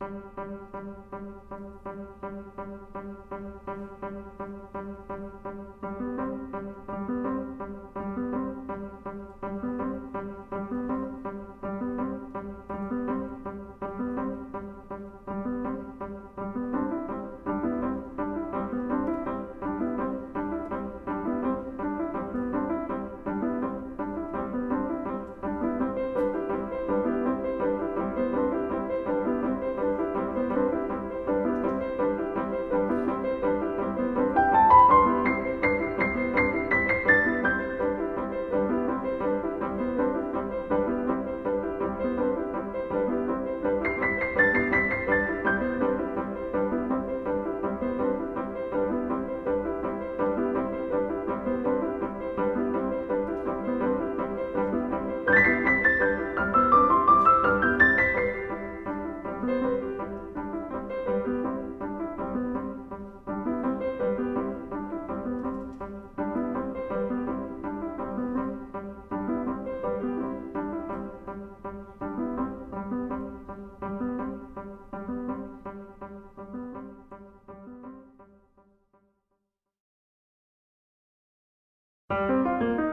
Thank you. Música